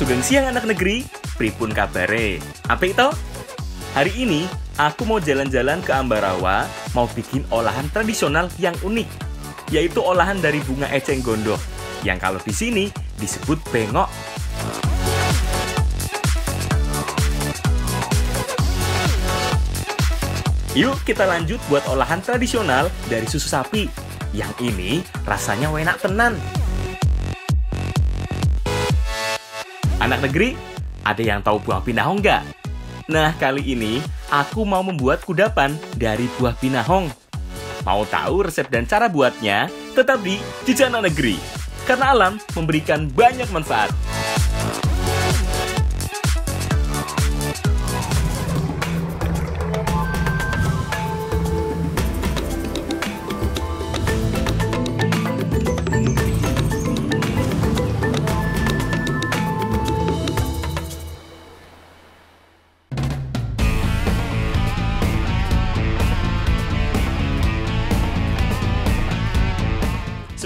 Sugeng siang anak negeri, pripun kabare? Apa itu? Hari ini aku mau jalan-jalan ke Ambarawa, mau bikin olahan tradisional yang unik, yaitu olahan dari bunga eceng gondok, yang kalau di sini disebut bengok. Yuk kita lanjut buat olahan tradisional dari susu sapi. Yang ini rasanya enak tenan. Anak negeri, ada yang tahu buah pinahong nggak? Nah, kali ini aku mau membuat kudapan dari buah pinahong. Mau tahu resep dan cara buatnya? Tetap di Jejana Negeri. Karena alam memberikan banyak manfaat.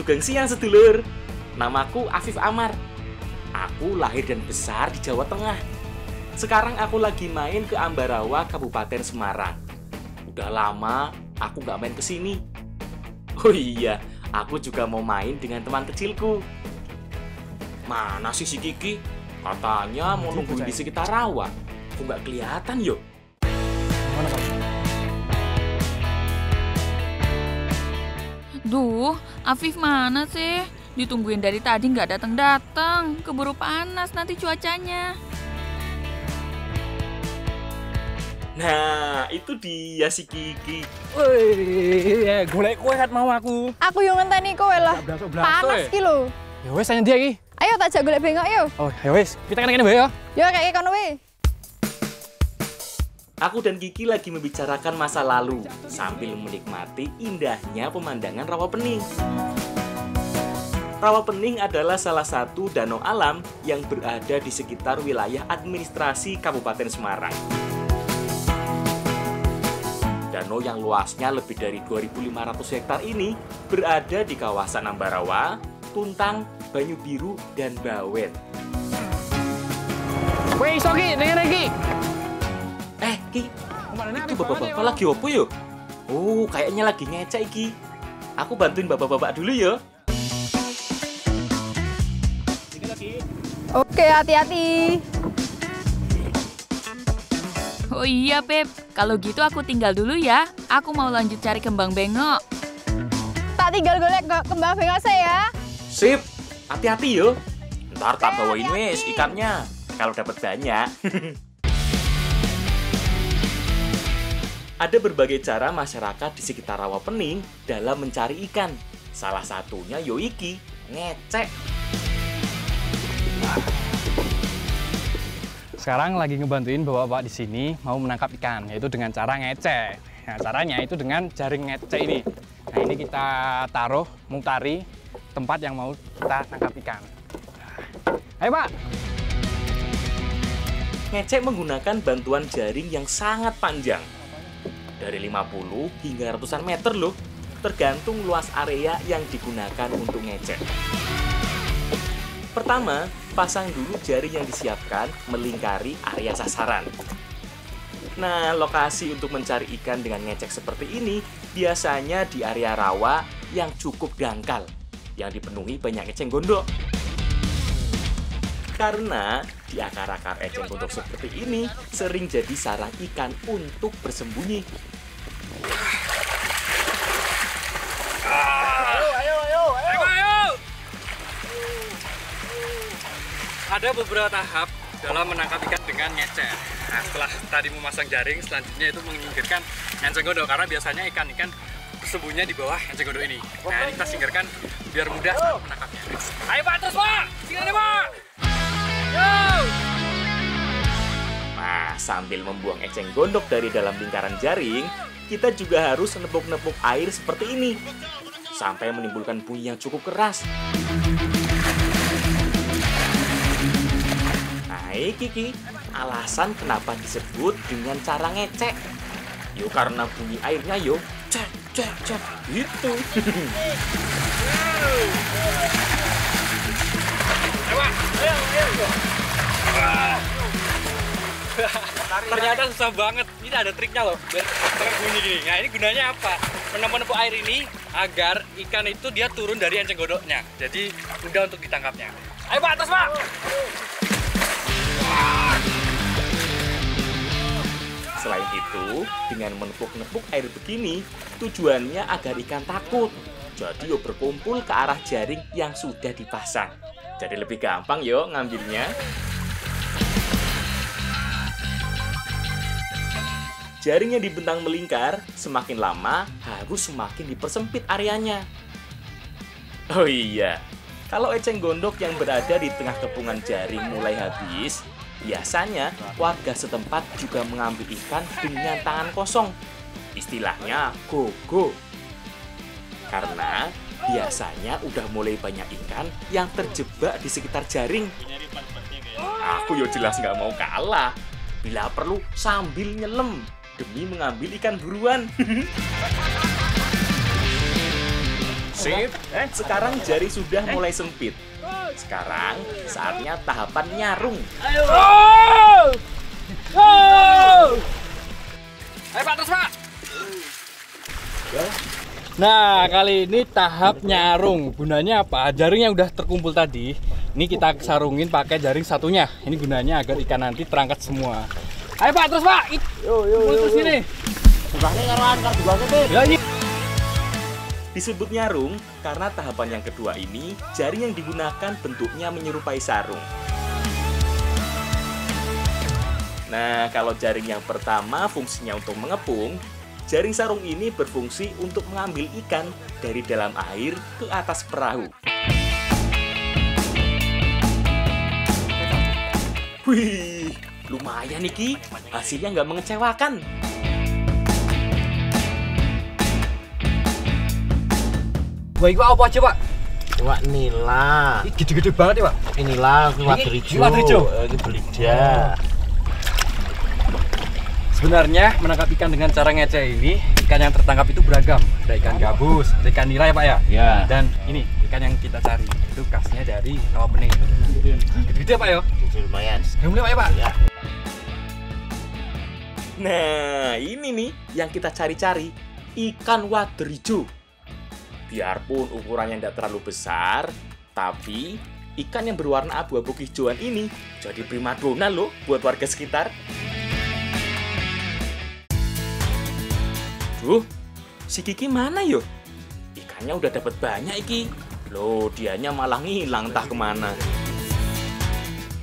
Sugeng siang sedulur. Namaku Afif Amar. Aku lahir dan besar di Jawa Tengah. Sekarang aku lagi main ke Ambarawa, Kabupaten Semarang. Udah lama aku nggak main ke sini. Oh iya, aku juga mau main dengan teman kecilku. Mana sih si Kiki? Katanya mau nungguin di sekitar rawa. Kok nggak kelihatan yuk? Duh, Afif mana sih? Ditungguin dari tadi nggak datang-datang. Keburu panas nanti cuacanya. Nah, itu dia si Kiki. Woi, ya golek kowe kat mau aku. Aku yang ngenteni kowe lah. Panas eh. ki lho. Ya wes saya dia iki. Ayo tak jak golek bengok yo. Oh, ya wes, kita kan kene bae ya. Yo kayak kono we. Aku dan Kiki lagi membicarakan masa lalu sambil menikmati indahnya pemandangan Rawa Pening. Rawa Pening adalah salah satu danau alam yang berada di sekitar wilayah administrasi Kabupaten Semarang. Danau yang luasnya lebih dari 2.500 hektar ini berada di kawasan Ambarawa, Tuntang, Banyu Biru, dan Bawen. Woi, iso ki, dengar iki. Itu bapak-bapak lagi opo yo? Oh, kayaknya lagi ngecek iki. Aku bantuin bapak-bapak dulu ya. Oke, hati-hati. Oh iya, Beb. Kalau gitu aku tinggal dulu ya. Aku mau lanjut cari kembang bengok. Tak tinggal golek ke- kembang bengok saya. Sip, hati-hati yo. Ntar tak bawain wes ikannya. Kalau dapat banyak. Ada berbagai cara masyarakat di sekitar Rawa Pening dalam mencari ikan. Salah satunya Yoiki, ngecek. Sekarang lagi ngebantuin bapak-bapak di sini mau menangkap ikan, yaitu dengan cara ngecek. Nah, caranya itu dengan jaring ngecek ini. Nah, ini kita taruh, mutari tempat yang mau kita tangkap ikan. Ayo, Pak. Ngecek menggunakan bantuan jaring yang sangat panjang. Dari 50 hingga ratusan meter loh, tergantung luas area yang digunakan untuk ngecek. Pertama, pasang dulu jaring yang disiapkan melingkari area sasaran. Nah, lokasi untuk mencari ikan dengan ngecek seperti ini biasanya di area rawa yang cukup dangkal, yang dipenuhi banyak eceng gondok. Karena di akar-akar eceng gondok seperti ini sering jadi sarang ikan untuk bersembunyi. Ada beberapa tahap dalam menangkap ikan dengan ngecer. Nah, setelah tadi memasang jaring, selanjutnya itu menyingkirkan enceng gondok karena biasanya ikan-ikan bersembunyi di bawah enceng gondok ini. Nah, ini kita singkirkan biar mudah saat menangkapnya. Ayo Pak, terus Pak! Singkirin Pak! Yo! Nah, sambil membuang eceng gondok dari dalam lingkaran jaring, kita juga harus nepuk-nepuk air seperti ini. Sampai menimbulkan bunyi yang cukup keras. Hai Kiki, alasan kenapa disebut dengan cara ngecek? Yo karena bunyi airnya yo cek cek cek gitu. Ternyata susah banget. Ini ada triknya loh, biar terbunyi gini. Nah ini gunanya apa? Menempuh air ini agar ikan itu dia turun dari enceng godoknya. Jadi mudah untuk ditangkapnya. Ayo pak, atas pak! Selain itu, dengan menepuk-nepuk air begini, tujuannya agar ikan takut. Jadi yo berkumpul ke arah jaring yang sudah dipasang. Jadi lebih gampang yo ngambilnya. Jaring yang dibentang melingkar, semakin lama harus semakin dipersempit areanya. Oh iya, kalau eceng gondok yang berada di tengah kepungan jaring mulai habis, biasanya warga setempat juga mengambil ikan dengan tangan kosong. Istilahnya go-go. Karena biasanya udah mulai banyak ikan yang terjebak di sekitar jaring. Aku yo jelas nggak mau kalah. Bila perlu sambil nyelem demi mengambil ikan buruan. Sip, eh, sekarang jari sudah mulai sempit. Sekarang saatnya tahapan nyarung. Ayo pak, terus pak! Nah, kali ini tahap nyarung. Gunanya apa? Jaring yang udah terkumpul tadi, ini kita sarungin pakai jaring satunya. Ini gunanya agar ikan nanti terangkat semua. Ayo Pak, terus Pak. Yo yo yo. Terus sini. Ya ini. Disebut nyarung karena tahapan yang kedua ini jaring yang digunakan bentuknya menyerupai sarung. Nah, kalau jaring yang pertama fungsinya untuk mengepung, jaring sarung ini berfungsi untuk mengambil ikan dari dalam air ke atas perahu. Wih, lumayan Niki, hasilnya nggak mengecewakan. Wah, itu apa aja Pak? Iwak nila. Ini gede-gede banget ya Pak. Inilah iwak Ini derijo. iwak derijo? Eh, Ini belida. Sebenarnya menangkap ikan dengan cara ngece ini, ikan yang tertangkap itu beragam. Ada ikan gabus, ada ikan nila ya Pak ya? Ya. Dan ini ikan yang kita cari, itu khasnya dari rawa pening. Gede-gede Pak ya? Jadi lumayan. Yang mulai Pak ya Pak? Ya. Nah, ini nih yang kita cari-cari, ikan wader hijau. Biarpun ukurannya tidak terlalu besar, tapi ikan yang berwarna abu-abu hijauan ini jadi primadona loh buat warga sekitar. Duh, si Kiki mana yo? Ikannya udah dapat banyak iki. Loh, dianya malah ngilang entah ke mana.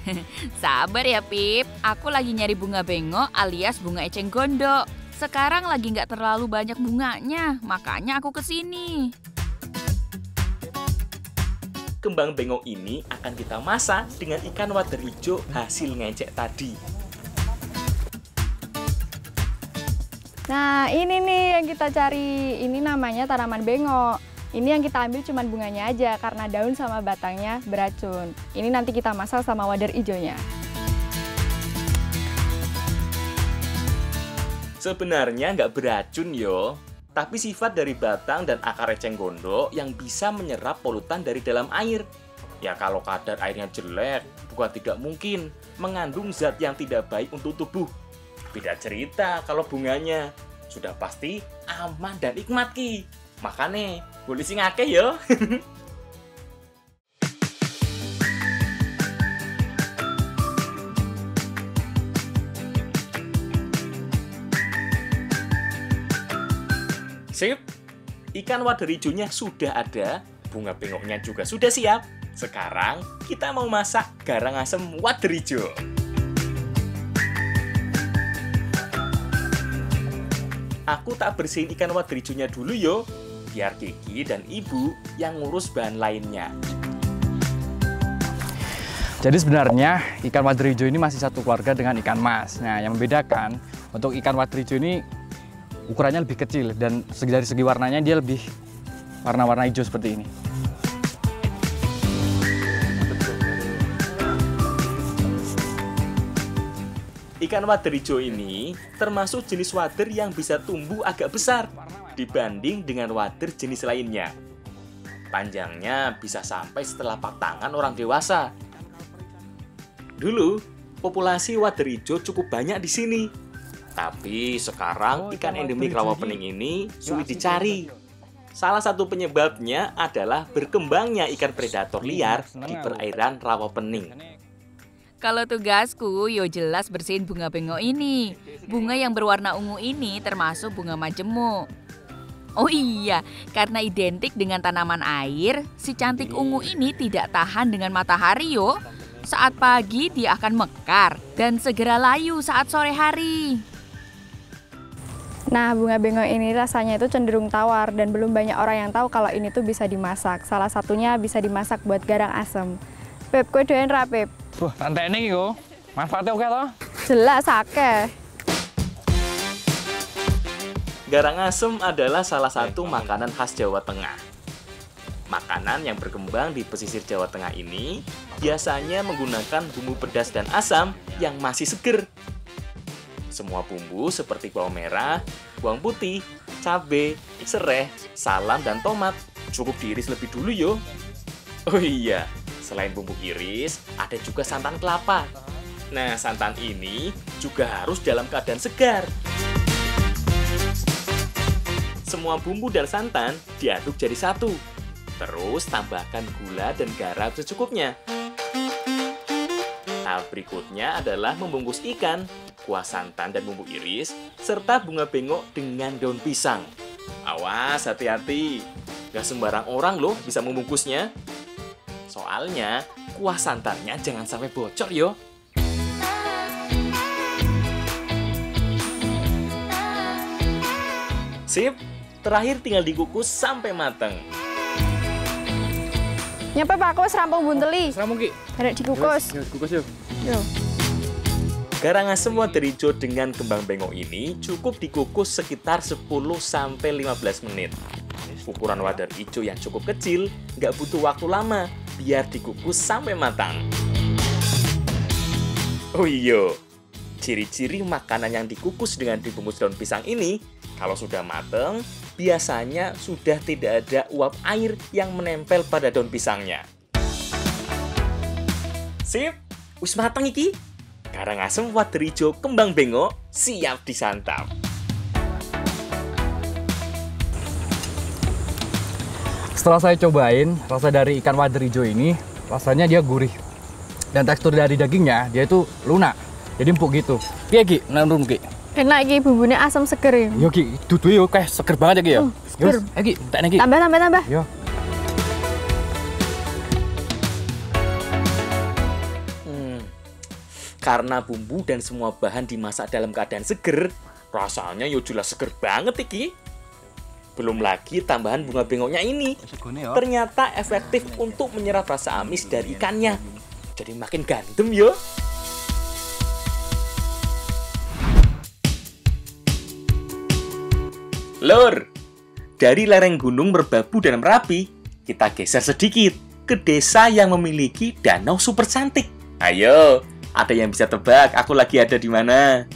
Sabar ya, Pip. Aku lagi nyari bunga bengok alias bunga eceng gondok. Sekarang lagi nggak terlalu banyak bunganya, makanya aku ke sini. Kembang bengok ini akan kita masak dengan ikan wader hijau hasil ngecek tadi. Nah, ini nih yang kita cari. Ini namanya tanaman bengok. Ini yang kita ambil cuman bunganya aja karena daun sama batangnya beracun. Ini nanti kita masak sama wader hijaunya. Sebenarnya nggak beracun yo, tapi sifat dari batang dan akar eceng gondok yang bisa menyerap polutan dari dalam air. Ya kalau kadar airnya jelek, bukan tidak mungkin mengandung zat yang tidak baik untuk tubuh. Beda cerita kalau bunganya, sudah pasti aman dan nikmat ki. Makane, boleh sing akeh yo. Sip, ikan wader hijaunya sudah ada, bunga bengoknya juga sudah siap. Sekarang kita mau masak garang asem wader hijau. Aku tak bersihin ikan wader hijaunya dulu yo, biar Kiki dan Ibu yang ngurus bahan lainnya. Jadi sebenarnya ikan wader hijau ini masih satu keluarga dengan ikan mas. Nah, yang membedakan untuk ikan wader hijau ini ukurannya lebih kecil dan segi- dari segi warnanya dia lebih warna-warna hijau seperti ini. Ikan wader hijau ini termasuk jenis wader yang bisa tumbuh agak besar dibanding dengan wader jenis lainnya. Panjangnya bisa sampai setelah tangan orang dewasa. Dulu, populasi wader ijo cukup banyak di sini. Tapi sekarang Oh, ikan endemik rawa pening ini sulit dicari. Salah satu penyebabnya adalah berkembangnya ikan predator liar seneng di perairan rawa pening. Kalau tugasku, yo jelas bersihin bunga bengok ini. Bunga yang berwarna ungu ini termasuk bunga majemuk. Oh iya, karena identik dengan tanaman air, si cantik ungu ini tidak tahan dengan matahari yo. Saat pagi dia akan mekar dan segera layu saat sore hari. Nah, bunga bengok ini rasanya itu cenderung tawar dan belum banyak orang yang tahu kalau ini tuh bisa dimasak. Salah satunya bisa dimasak buat garang asem. Pep, kue doyan ra, Pep? Wah, santai nih yo. Manfaatnya oke toh? Jelas akeh. Garang asem adalah salah satu makanan khas Jawa Tengah. Makanan yang berkembang di pesisir Jawa Tengah ini biasanya menggunakan bumbu pedas dan asam yang masih seger. Semua bumbu seperti bawang merah, bawang putih, cabai, serai, salam, dan tomat cukup diiris lebih dulu yo. Oh iya, selain bumbu iris, ada juga santan kelapa. Nah, santan ini juga harus dalam keadaan segar. Semua bumbu dan santan diaduk jadi satu. Terus tambahkan gula dan garam secukupnya. Tahap berikutnya adalah membungkus ikan, kuah santan dan bumbu iris, serta bunga bengok dengan daun pisang. Awas, hati-hati. Gak sembarang orang loh bisa membungkusnya. Soalnya, kuah santannya jangan sampai bocor yo. Sip, terakhir tinggal dikukus sampai matang. Nyampe Pak, aku rampung bunteli. Serah mungkin. Barek dikukus. Yo, kukus yo. Yo. Garang asem wader hijau dengan kembang bengok ini cukup dikukus sekitar 10-15 menit. Ukuran wader hijau yang cukup kecil nggak butuh waktu lama biar dikukus sampai matang. Oh iya, ciri-ciri makanan yang dikukus dengan dibungkus daun pisang ini kalau sudah mateng biasanya sudah tidak ada uap air yang menempel pada daun pisangnya. Sip, wis mateng iki. Garang asem wader hijau kembang bengok siap disantap. Setelah saya cobain, rasa dari ikan wader hijau ini, rasanya dia gurih. Dan tekstur dari dagingnya, dia itu lunak. Jadi empuk gitu. Piye Ki? Menurut Ki? Enak iki bumbunya asam seger ya. Yo Ki, dudu yo kayak seger banget ya Ki ya. Yo, seger. eh Ki, tak Ki. Tambah tambah tambah. Yo. Hmm, karena bumbu dan semua bahan dimasak dalam keadaan seger, rasanya yo jelas seger banget iki. Belum lagi tambahan bunga bengoknya ini. Yo. Ternyata efektif untuk menyerap rasa amis dari ikannya. Jadi makin gandem yo. Lur, dari lereng gunung Merbabu dan Merapi, kita geser sedikit ke desa yang memiliki danau super cantik. Ayo, ada yang bisa tebak aku lagi ada di mana?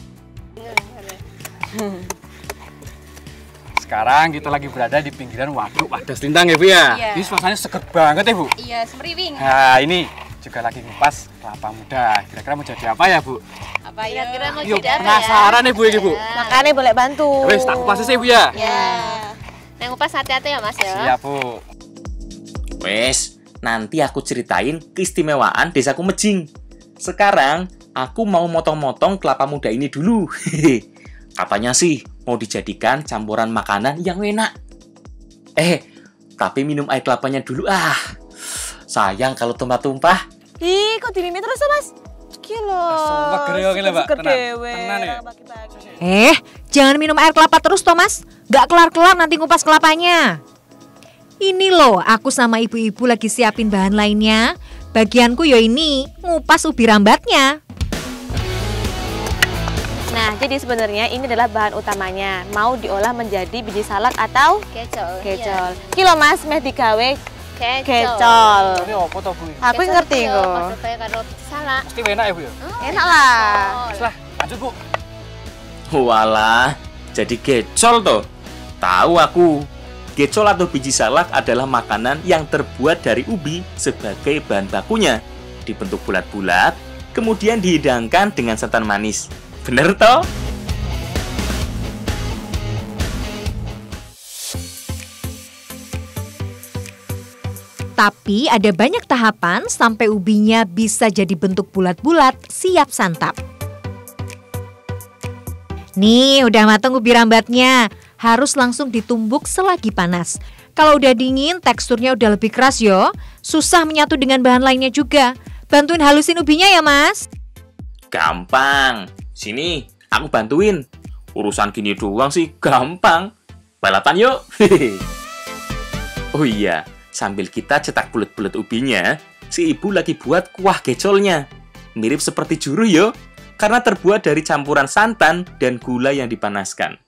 Sekarang kita lagi berada di pinggiran waduk Wadas Lintang ya Bu ya. Iya. Ini suasananya seger banget ya Bu. Iya, semriwing. Nah ini juga lagi ngupas kelapa muda. Kira-kira mau jadi apa ya Bu? Apa kira-kira mau Yuk jadi apa ya? penasaran ya Bu ini Bu. Makanya boleh bantu. Wes tak kupas sih Bu ya. Ya. Neng ngupas hati-hati ya Mas ya. Siap Bu. Wes, nanti aku ceritain keistimewaan desaku Mejing. Sekarang, aku mau motong-motong kelapa muda ini dulu. Katanya sih, mau dijadikan campuran makanan yang enak. Eh, tapi minum air kelapanya dulu ah. Sayang kalau tumpah-tumpah. Ih, kok dirimi terus ya, Mas? Iki lho. Sumpah gede kok Mbak. Dewe, ya. Eh, jangan minum air kelapa terus, Thomas. Gak kelar-kelar nanti ngupas kelapanya. Ini loh, aku sama ibu-ibu lagi siapin bahan lainnya. Bagianku yo ini, ngupas ubi rambatnya. Nah, jadi sebenarnya ini adalah bahan utamanya. Mau diolah menjadi biji salak atau Kecol. kecol. Kilo Mas, meh digawe Kecol. kecol. Ini apa toh Bu? Aku Kecol ngerti kok. Kaya karo salak. Mesti enak ya Bu ya. Enak lah. Lah, lanjut Bu. Walah, jadi gecol toh. Tahu aku. Gecol atau biji salak adalah makanan yang terbuat dari ubi sebagai bahan bakunya. Dibentuk bulat-bulat, kemudian dihidangkan dengan santan manis. Bener toh? Tapi ada banyak tahapan sampai ubinya bisa jadi bentuk bulat-bulat siap santap. Nih, udah matang ubi rambatnya. Harus langsung ditumbuk selagi panas. Kalau udah dingin, teksturnya udah lebih keras yo. Susah menyatu dengan bahan lainnya juga. Bantuin halusin ubinya ya, Mas. Gampang. Sini, aku bantuin. Urusan gini doang sih gampang. Balatan yuk. oh iya, sambil kita cetak bulat-bulat ubinya, si ibu lagi buat kuah gecolnya. Mirip seperti juru yo, karena terbuat dari campuran santan dan gula yang dipanaskan.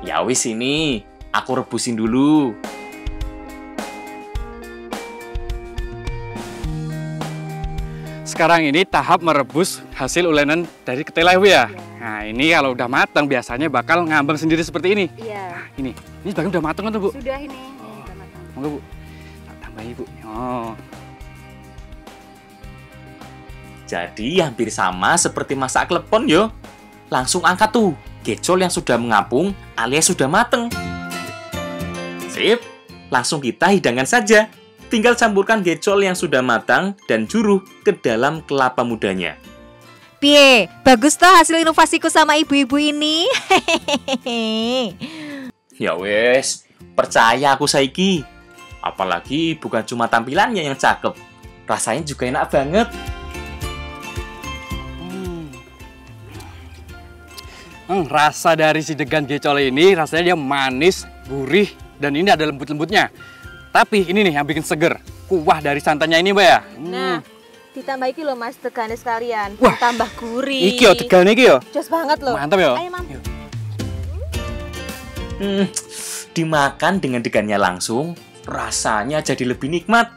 Ya wis ini, aku rebusin dulu. Sekarang ini tahap merebus hasil ulenan dari ketela ya. Nah, ini kalau udah matang biasanya bakal ngambang sendiri seperti ini. Iya. Nah, ini. Ini sebagian udah matang kan tuh, Bu? Sudah ini. ini udah matang. Monggo, Bu. Tak tambahin, Bu. Oh. Jadi hampir sama seperti masak klepon yo. Langsung angkat tuh gecol yang sudah mengapung alias sudah mateng. Sip, langsung kita hidangkan saja. Tinggal campurkan gecol yang sudah matang dan juruh ke dalam kelapa mudanya. Pie, bagus toh hasil inovasiku sama ibu-ibu ini. Hehehe. Ya wes, percaya aku Saiki. Apalagi bukan cuma tampilannya yang cakep, rasanya juga enak banget. Hmm, rasa dari si degan gecol ini rasanya dia manis, gurih, dan ini ada lembut-lembutnya. Tapi ini nih yang bikin seger. Kuah dari santannya ini, Mbak ya. Hmm. Nah, ditambah iki loh Mas tegane sekalian. Wah. Tambah gurih. Iki yo tegane iki yo. Jos banget loh. Mantap yo. Ayo, Mam. Hmm, dimakan dengan degannya langsung, rasanya jadi lebih nikmat.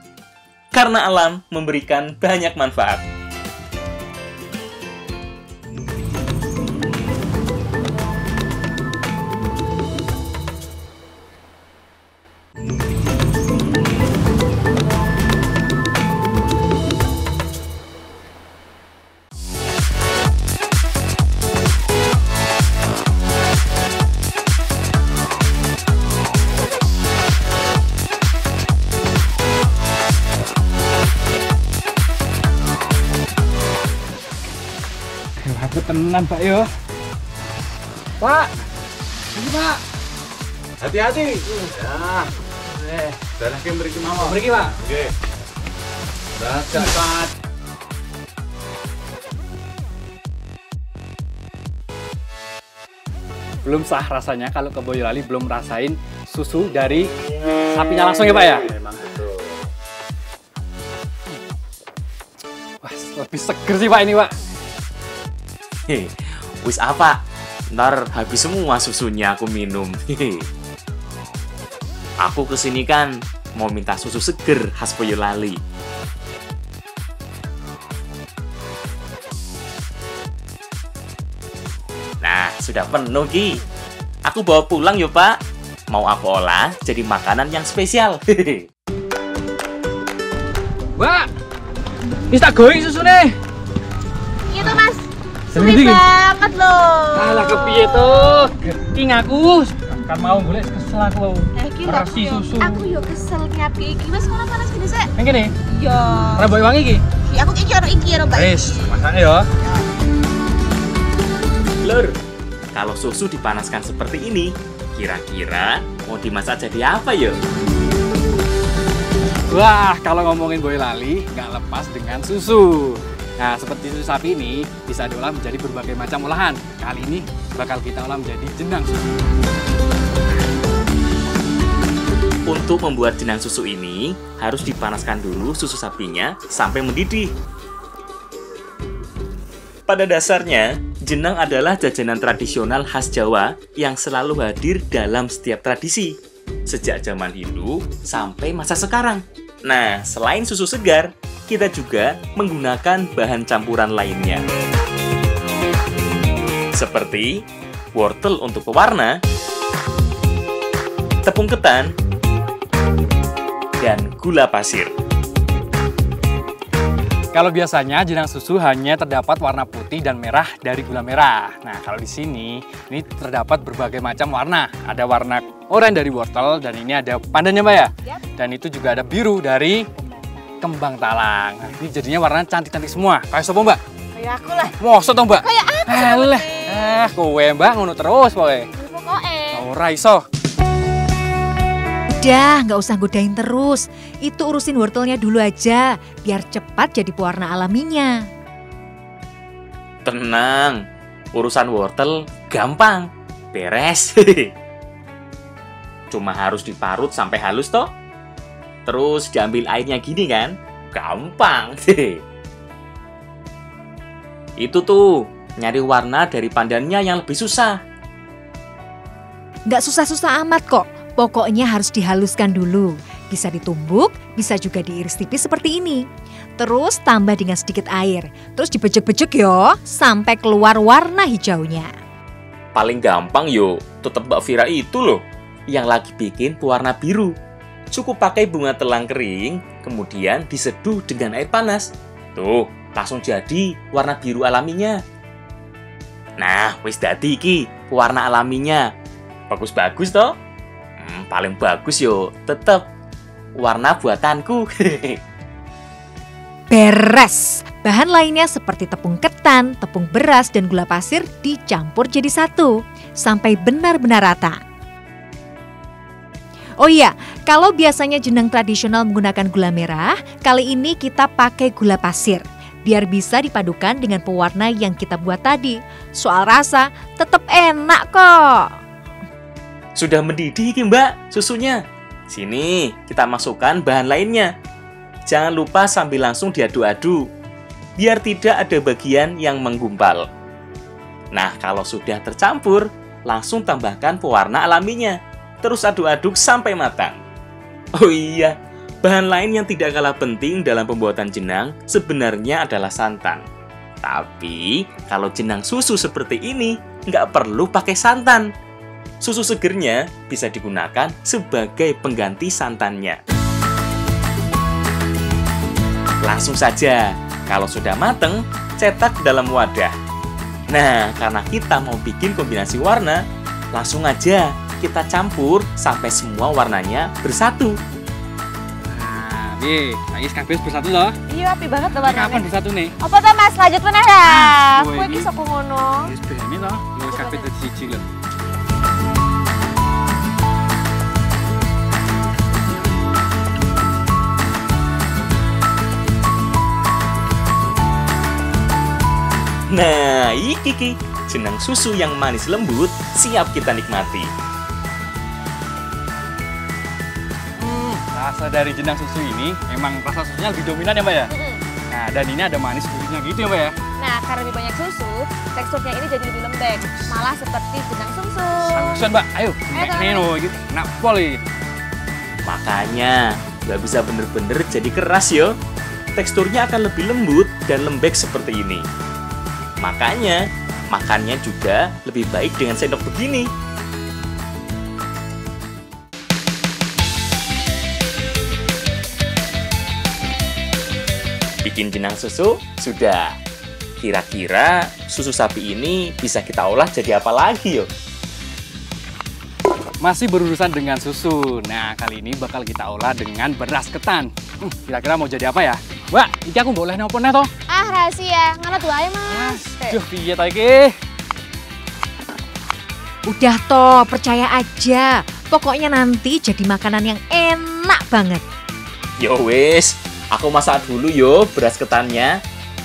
Karena alam memberikan banyak manfaat. Tenan, Pak yo. Pak. Ini, Pak. Hati-hati. Ya. Eh, darah ke mriki mawon. Mriki, Pak. Nggih. Pak. Belum sah rasanya kalau ke Boyolali belum rasain susu dari sapinya langsung ya, Pak ya. Memang betul. Wah, lebih seger sih, Pak ini, Pak. Wis apa? Ntar habis semua susunya aku minum. Hehe. Aku ke sini kan mau minta susu seger khas Boyolali. Nah, sudah penuh Ki. Aku bawa pulang yuk Pak. Mau aku olah jadi makanan yang spesial. Wis tak going susune. Iya tuh Mas. Suwi banget loh. Alah kepiye tuh? Geting aku. Kan mau golek kesel aku. Eh, iki lho, aku Rasi yo- susu. Aku yo kesel nyapi iki wis ngono panas gini sik. Yang gini, Yo. raboy wangi iki. Ya aku iki ora iki ora Mbak. Wis, masaknya ya. Lur, kalau susu dipanaskan seperti ini, kira-kira mau dimasak jadi apa yuk? Wah, kalau ngomongin Boyolali, nggak lepas dengan susu. Nah, seperti susu sapi ini bisa diolah menjadi berbagai macam olahan. Kali ini bakal kita olah menjadi jenang susu. Untuk membuat jenang susu ini, harus dipanaskan dulu susu sapinya sampai mendidih. Pada dasarnya, jenang adalah jajanan tradisional khas Jawa yang selalu hadir dalam setiap tradisi, sejak zaman Hindu sampai masa sekarang. Nah, selain susu segar, kita juga menggunakan bahan campuran lainnya. Seperti wortel untuk pewarna, tepung ketan, dan gula pasir. Kalau biasanya jenang susu hanya terdapat warna putih dan merah dari gula merah. Nah, kalau di sini ini terdapat berbagai macam warna. Ada warna oranye dari wortel dan ini ada pandannya, Mbak ya? Dan itu juga ada biru dari kembang talang. Nah, ini jadinya warna cantik-cantik semua. Kayak sopo, Mbak? Kayak aku lah. Mosok toh, Mbak? Kayak aku. Alah, ah, kowe Mbak ngono terus pokoke. Pokoknya. Ora iso. Udah, nggak usah godain terus. Itu urusin wortelnya dulu aja, biar cepat jadi pewarna alaminya. Tenang, urusan wortel gampang, beres. Cuma harus diparut sampai halus toh. Terus diambil airnya gini kan, gampang. Itu tuh, nyari warna dari pandannya yang lebih susah. Nggak susah-susah amat kok. Pokoknya harus dihaluskan dulu. Bisa ditumbuk, bisa juga diiris tipis seperti ini. Terus tambah dengan sedikit air. Terus dibejek-bejek yo, sampai keluar warna hijaunya. Paling gampang yo, tetep Mbak Vira itu loh, yang lagi bikin pewarna biru. Cukup pakai bunga telang kering, kemudian diseduh dengan air panas. Tuh, langsung jadi warna biru alaminya. Nah, wis dadi iki warna alaminya. Bagus-bagus toh? Hmm, paling bagus yo, tetep warna buatanku. Beres! Bahan lainnya seperti tepung ketan, tepung beras, dan gula pasir dicampur jadi satu. Sampai benar-benar rata. Oh iya, kalau biasanya jenang tradisional menggunakan gula merah, kali ini kita pakai gula pasir. Biar bisa dipadukan dengan pewarna yang kita buat tadi. Soal rasa, tetap enak kok. Sudah mendidih mbak susunya. Sini, kita masukkan bahan lainnya. Jangan lupa sambil langsung diaduk-aduk. Biar tidak ada bagian yang menggumpal. Nah, kalau sudah tercampur, langsung tambahkan pewarna alaminya. Terus aduk-aduk sampai matang. Oh iya, bahan lain yang tidak kalah penting dalam pembuatan jenang sebenarnya adalah santan. Tapi, kalau jenang susu seperti ini, nggak perlu pakai santan. Susu segernya bisa digunakan sebagai pengganti santannya. Langsung saja, kalau sudah mateng, cetak dalam wadah. Nah, karena kita mau bikin kombinasi warna, langsung aja kita campur sampai semua warnanya bersatu. Nah, nih, lagi kabeh bersatu loh. Iya, api banget loh Ini kapan warnanya. bersatu nih? Apa tuh Mas? Lanjut meneh lah. Ah, Kowe kowe iki iki. sapa ngono? Wis ini toh, wis kabeh dadi siji lho. Nah, iki ki, jenang susu yang manis lembut siap kita nikmati. Hmm, rasa dari jenang susu ini emang rasa susunya lebih dominan ya, Mbak ya? Nah, dan ini ada manis gurihnya gitu ya, Mbak ya? Nah, karena lebih banyak susu, teksturnya ini jadi lebih lembek, malah seperti jenang sumsum. Bagusan, Mbak. Ayo, loh, gitu. Enak pol iki. Makanya, nggak bisa bener-bener jadi keras yo. Teksturnya akan lebih lembut dan lembek seperti ini. Makanya, makannya juga lebih baik dengan sendok begini. Bikin jenang susu sudah. Kira-kira susu sapi ini bisa kita olah jadi apa lagi yo? Masih berurusan dengan susu. Nah, kali ini bakal kita olah dengan beras ketan. Hmm, kira-kira mau jadi apa ya? Mbak, iki aku boleh nopo nih toh? Ah, rahasia. Ngana tuh aja, Mas. Duh, piye ta iki? Udah toh, percaya aja. Pokoknya nanti jadi makanan yang enak banget. Yo wis, aku masak dulu yo beras ketannya.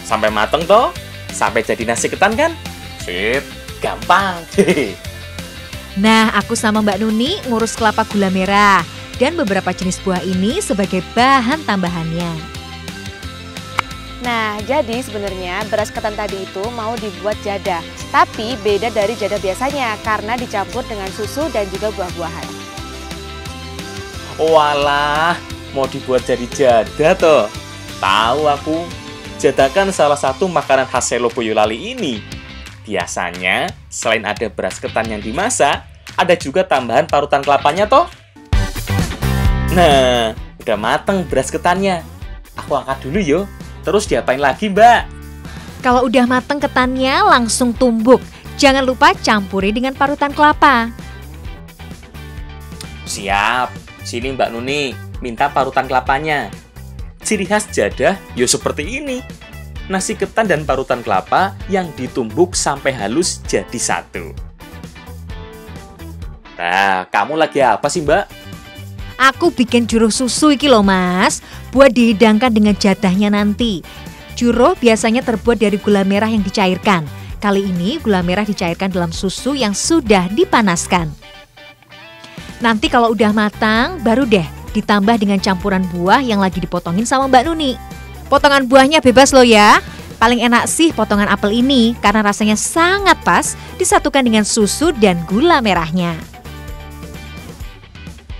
Sampai mateng toh, sampai jadi nasi ketan kan? Sip, gampang. Nah, aku sama Mbak Nuni ngurus kelapa gula merah dan beberapa jenis buah ini sebagai bahan tambahannya. Nah, jadi sebenarnya beras ketan tadi itu mau dibuat jada, tapi beda dari jada biasanya karena dicampur dengan susu dan juga buah-buahan. Walah, mau dibuat jadi jada toh. Tahu aku, jada kan salah satu makanan khas Selo Boyolali ini. Biasanya, selain ada beras ketan yang dimasak, ada juga tambahan parutan kelapanya toh. Nah, udah mateng beras ketannya. Aku angkat dulu yo. Terus diapain lagi, Mbak? Kalau udah mateng ketannya langsung tumbuk. Jangan lupa campuri dengan parutan kelapa. Siap. Sini Mbak Nuni, minta parutan kelapanya. Ciri khas jadah yo seperti ini. Nasi ketan dan parutan kelapa yang ditumbuk sampai halus jadi satu. Nah, kamu lagi apa sih Mbak? Aku bikin juruh susu iki loh mas, buat dihidangkan dengan jadahnya nanti. Juruh biasanya terbuat dari gula merah yang dicairkan. Kali ini gula merah dicairkan dalam susu yang sudah dipanaskan. Nanti kalau udah matang, baru deh ditambah dengan campuran buah yang lagi dipotongin sama Mbak Nuni. Potongan buahnya bebas loh ya. Paling enak sih potongan apel ini karena rasanya sangat pas disatukan dengan susu dan gula merahnya.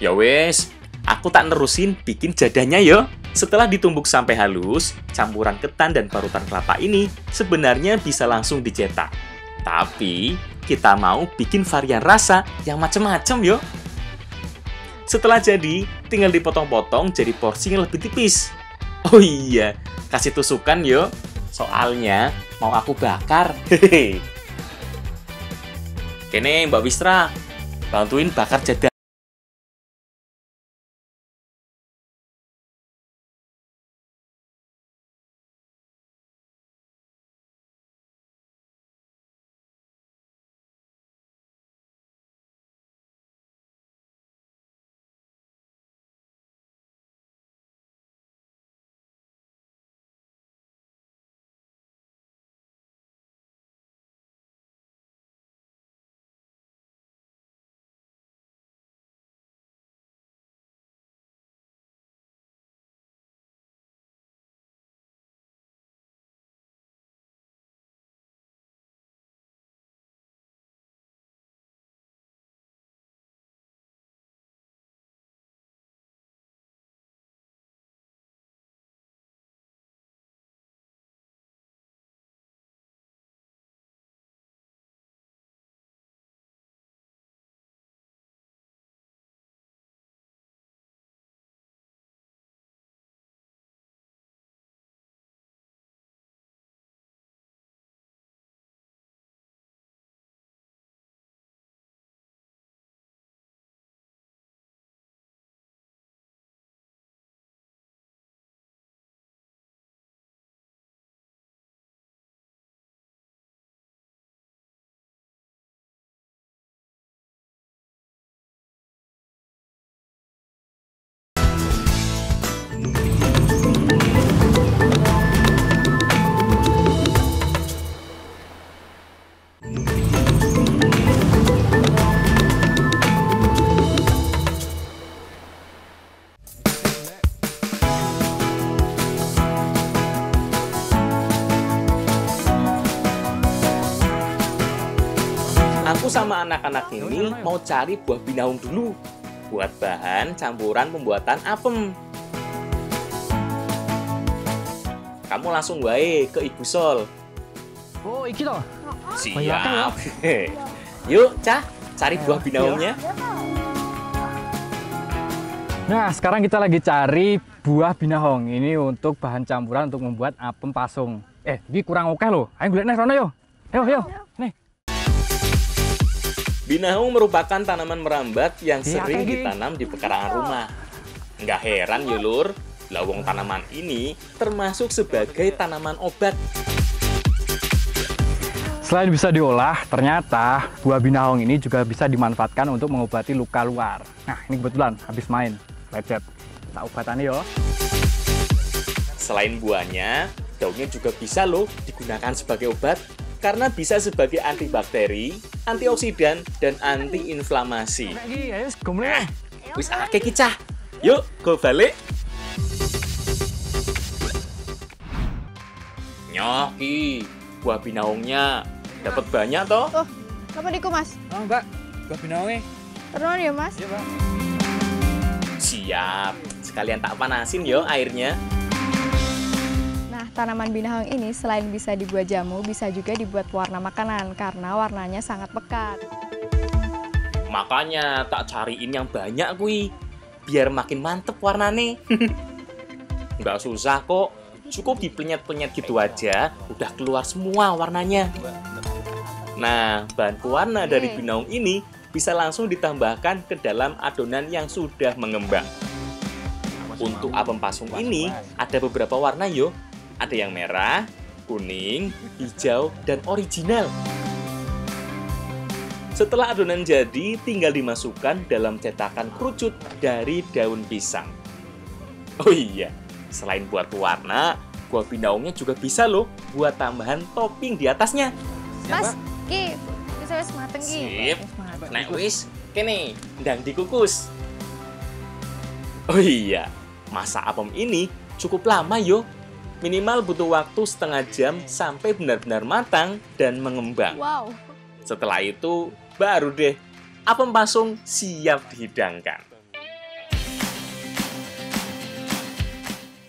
Ya wes, aku tak nerusin bikin jadahnya yo. Setelah ditumbuk sampai halus, campuran ketan dan parutan kelapa ini sebenarnya bisa langsung dicetak. Tapi kita mau bikin varian rasa yang macam-macam yo. Setelah jadi, tinggal dipotong-potong jadi porsi yang lebih tipis. Oh iya, kasih tusukan yo. Soalnya mau aku bakar. Hehehe. Kene Mbak Wistra, bantuin bakar jadah. Anak-anak ini mau cari buah binaung dulu buat bahan campuran pembuatan apem. Kamu langsung wae ke Ibu Sol. Oh, iki toh. Siap. Yuk, Cah, cari buah binaungnya. Nah, sekarang kita lagi cari buah binahong. Ini untuk bahan campuran untuk membuat apem pasung. Eh, ini kurang oke loh. Ayo golek nih Rono yo. Ayo, ayo. Nih. Binaung merupakan tanaman merambat yang Iya, sering ditanam di pekarangan rumah. Nggak heran ya lur, lawang tanaman ini termasuk sebagai tanaman obat. Selain bisa diolah, ternyata buah binahong ini juga bisa dimanfaatkan untuk mengobati luka luar. Nah, ini kebetulan habis main. Lecet. Tak obatannya yo. Selain buahnya, daunnya juga bisa loh digunakan sebagai obat karena bisa sebagai antibakteri, antioksidan, dan antiinflamasi. Wis akeh kicah. Yuk, go balik. Nyoki, buah binaungnya dapat banyak toh? Tuh, apa niku mas? Oh, Mbak. Buah binahongnya. Terus ya mas? Iya, Pak. Siap. Sekalian tak panasin yo airnya. Tanaman binahong ini selain bisa dibuat jamu, bisa juga dibuat warna makanan karena warnanya sangat pekat. Makanya tak cariin yang banyak kui, biar makin mantep warnane. Nggak susah kok, cukup dipenyet-penyet gitu aja, udah keluar semua warnanya. Nah, bahan pewarna dari binaung ini bisa langsung ditambahkan ke dalam adonan yang sudah mengembang. Untuk apem pasung ini ada beberapa warna yo. Ada yang merah, kuning, hijau, dan original. Setelah adonan jadi, tinggal dimasukkan dalam cetakan kerucut dari daun pisang. Oh iya, selain buat warna, buah binaungnya juga bisa loh buat tambahan topping di atasnya. Mas, ki, bisa wis mateng ki. Sip. Nek wis, kene, ndang dikukus. Oh iya, masak apem ini cukup lama yo. Minimal butuh waktu setengah jam sampai benar-benar matang dan mengembang. Wow. Setelah itu, baru deh apem pasung siap dihidangkan.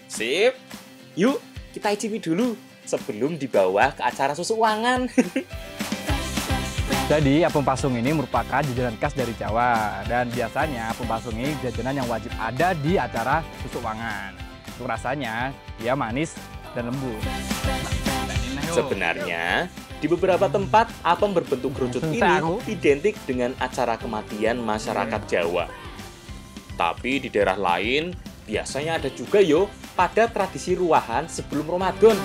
Sip, yuk kita icipi dulu sebelum dibawa ke acara susu wangan. Jadi apem pasung ini merupakan jajanan khas dari Jawa dan biasanya apem pasung ini jajanan yang wajib ada di acara susuk wangan. Untuk rasanya dia manis dan lembut. Sebenarnya, di beberapa tempat apem berbentuk kerucut ini identik dengan acara kematian masyarakat Jawa. Tapi di daerah lain biasanya ada juga yo pada tradisi ruahan sebelum Ramadan.